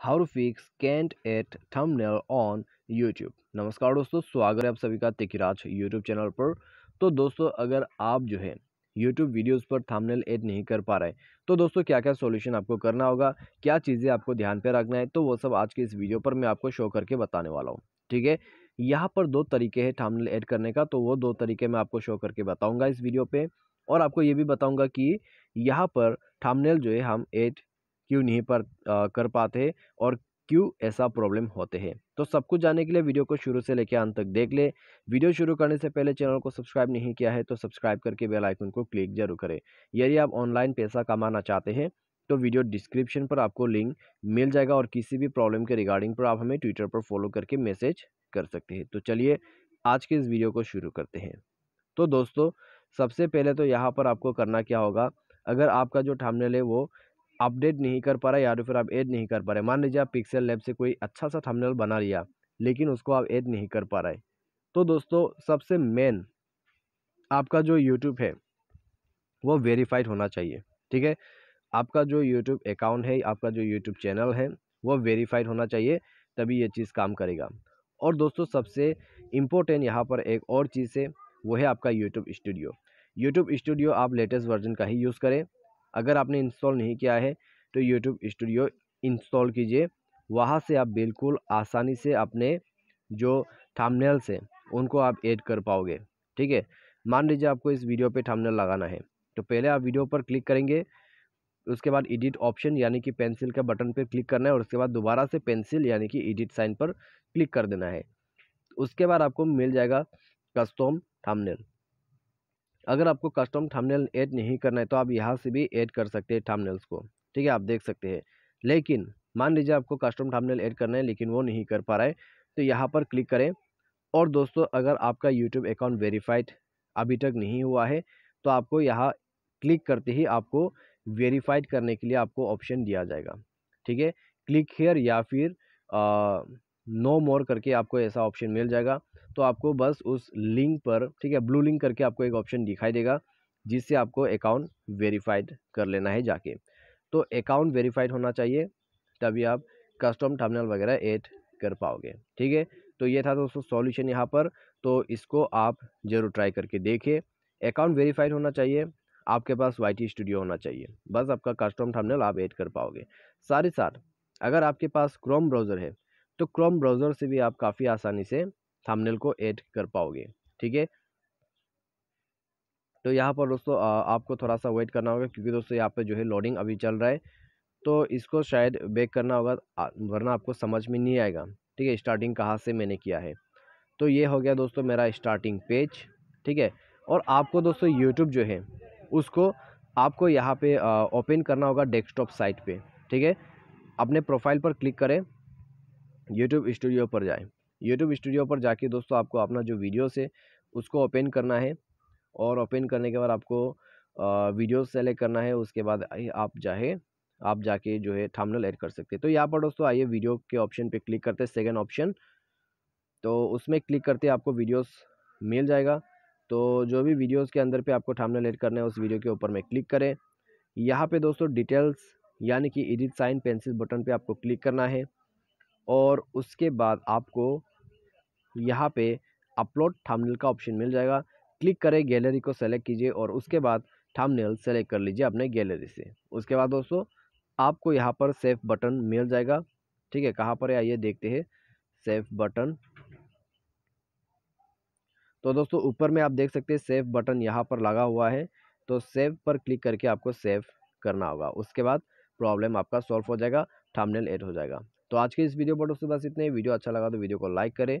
How to fix can't add thumbnail on YouTube. नमस्कार दोस्तों, स्वागत है आप सभी का तिकिराज यूट्यूब चैनल पर। तो दोस्तों, अगर आप जो है, यूट्यूब वीडियोस पर थंबनेल ऐड नहीं कर पा रहे तो दोस्तों क्या क्या सॉल्यूशन आपको करना होगा, क्या चीज़ें आपको ध्यान पे रखना है तो वो सब आज के इस वीडियो पर मैं आपको शो करके बताने वाला हूँ। ठीक है? यहाँ पर दो तरीके हैं थंबनेल ऐड करने का तो वो दो तरीके मैं आपको शो करके बताऊँगा इस वीडियो पर और आपको ये भी बताऊँगा कि यहाँ पर थंबनेल जो है, हम ऐड क्यों नहीं पर आ, कर पाते और क्यों ऐसा प्रॉब्लम होते हैं। तो सब कुछ जानने के लिए वीडियो को शुरू से लेकर अंत तक देख ले। वीडियो शुरू करने से पहले चैनल को सब्सक्राइब नहीं किया है तो सब्सक्राइब करके बेल आइकन को क्लिक ज़रूर करें। यदि आप ऑनलाइन पैसा कमाना चाहते हैं तो वीडियो डिस्क्रिप्शन पर आपको लिंक मिल जाएगा और किसी भी प्रॉब्लम के रिगार्डिंग पर आप हमें ट्विटर पर फॉलो करके मैसेज कर सकते हैं। तो चलिए आज के इस वीडियो को शुरू करते हैं। तो दोस्तों सबसे पहले तो यहाँ पर आपको करना क्या होगा अगर आपका जो थंबनेल है वो अपडेट नहीं कर पा रहा या तो फिर आप ऐड नहीं कर पा रहे। मान लीजिए आप पिक्सल लैब से कोई अच्छा सा थंबनेल बना लिया, लेकिन उसको आप ऐड नहीं कर पा रहे। तो दोस्तों, सबसे मेन आपका जो यूट्यूब है, वो वेरीफाइड होना चाहिए, ठीक है? आपका जो यूट्यूब अकाउंट है, आपका जो यूट्यूब चैनल है, वो वेरीफाइड होना चाहिए, तभी ये चीज़ काम करेगा। और दोस्तों, सबसे इम्पोर्टेंट यहाँ पर एक और चीज़ है, वो है आपका यूट्यूब स्टूडियो यूट्यूब स्टूडियो आप लेटेस्ट वर्जन का ही यूज़ करें। अगर आपने इंस्टॉल नहीं किया है तो यूट्यूब स्टूडियो इंस्टॉल कीजिए। वहाँ से आप बिल्कुल आसानी से अपने जो थंबनेल्स हैं, उनको आप ऐड कर पाओगे, ठीक है? मान लीजिए आपको इस वीडियो पे थंबनेल लगाना है तो पहले आप वीडियो पर क्लिक करेंगे, उसके बाद एडिट ऑप्शन यानी कि पेंसिल का बटन पर क्लिक करना है, और उसके बाद दोबारा से पेंसिल यानी कि एडिट साइन पर क्लिक कर देना है। उसके बाद आपको मिल जाएगा कस्टम थंबनेल अगर आपको कस्टम थंबनेल ऐड नहीं करना है तो आप यहाँ से भी ऐड कर सकते हैं थंबनेल्स को, ठीक है? आप देख सकते हैं। लेकिन मान लीजिए आपको कस्टम थंबनेल ऐड करना है, लेकिन वो नहीं कर पा रहा है तो यहाँ पर क्लिक करें। और दोस्तों, अगर आपका यूट्यूब अकाउंट वेरीफाइड अभी तक नहीं हुआ है तो आपको यहाँ क्लिक करते ही आपको वेरीफाइड करने के लिए आपको ऑप्शन दिया जाएगा, ठीक है? क्लिक हेयर या फिर नो मोर करके आपको ऐसा ऑप्शन मिल जाएगा। तो आपको बस उस लिंक पर, ठीक है, ब्लू लिंक करके आपको एक ऑप्शन दिखाई देगा, जिससे आपको अकाउंट वेरीफाइड कर लेना है जाके। तो अकाउंट वेरीफाइड होना चाहिए, तभी आप कस्टम टर्मिनल वगैरह ऐड कर पाओगे, ठीक है? तो ये था दोस्तों सॉल्यूशन यहाँ पर तो इसको आप ज़रूर ट्राई करके देखें अकाउंट वेरीफाइड होना चाहिए, आपके पास YT स्टूडियो होना चाहिए, बस आपका कस्टम टर्मिनल आप ऐड कर पाओगे। साथ ही साथ, अगर आपके पास क्रोम ब्राउज़र है तो क्रोम ब्राउज़र से भी आप काफ़ी आसानी से थंबनेल को ऐड कर पाओगे, ठीक है? तो यहाँ पर दोस्तों आपको थोड़ा सा वेट करना होगा क्योंकि दोस्तों यहाँ पर जो है लोडिंग अभी चल रहा है तो इसको शायद बैक करना होगा वरना आपको समझ में नहीं आएगा, ठीक है? स्टार्टिंग कहाँ से मैंने किया है? तो ये हो गया दोस्तों मेरा स्टार्टिंग पेज ठीक है? और आपको दोस्तों यूट्यूब जो है, उसको आपको यहाँ पे ओपन करना होगा डेस्कटॉप साइट पे, ठीक है? अपने प्रोफ़ाइल पर क्लिक करें यूट्यूब स्टूडियो पर जाएँ। यूट्यूब स्टूडियो पर जाके दोस्तों आपको अपना जो वीडियोस है उसको ओपन करना है और ओपन करने के बाद आपको वीडियो सेलेक्ट करना है, उसके बाद आप चाहे आप जाके जो है थामनल ऐड कर सकते हैं। तो यहाँ पर दोस्तों आइए वीडियो के ऑप्शन पे क्लिक करते हैं सेकेंड ऑप्शन तो उसमें क्लिक करते आपको वीडियोस मिल जाएगा। तो जो भी वीडियोस के अंदर पे आपको थामनल ऐड करना है, उस वीडियो के ऊपर में क्लिक करें। यहाँ पे दोस्तों डिटेल्स यानी कि एडिट साइन पेंसिल बटन पे आपको क्लिक करना है और उसके बाद आपको यहाँ पे अपलोड थंबनेल का ऑप्शन मिल जाएगा। क्लिक करें गैलरी को सेलेक्ट कीजिए और उसके बाद थंबनेल सेलेक्ट कर लीजिए अपने गैलरी से। उसके बाद दोस्तों, आपको यहाँ पर सेव बटन मिल जाएगा। ठीक है, कहाँ पर आइए देखते हैं। सेव बटन तो दोस्तों, ऊपर में आप देख सकते हैं सेव बटन यहाँ पर लगा हुआ है। तो सेव पर क्लिक करके आपको सेव करना होगा। उसके बाद प्रॉब्लम आपका सॉल्व हो जाएगा थंबनेल एड हो जाएगा। तो आज के इस वीडियो पर दोस्तों बस इतने वीडियो अच्छा लगा तो वीडियो को लाइक करें।